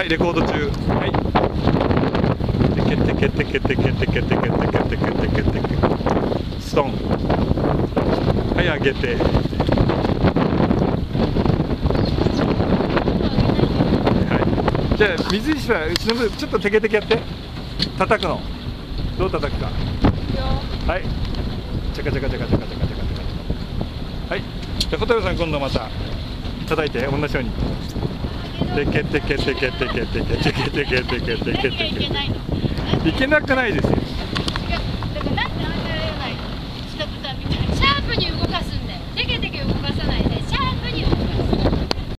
はいレコード中。はい。テケテケテケテケテケテケテケテケテケテストンはい上げてはいじゃあ水石さんうちの分ちょっとテケテケやって叩くのどう叩くかはいチャカチャカチャカチャカチャカチャカチャカはいじゃあ蛍さん今度また叩いて同じようにテケテケテケテケテケテケテケテケテケテケいけなくないですよ。だからなんであんなようないな。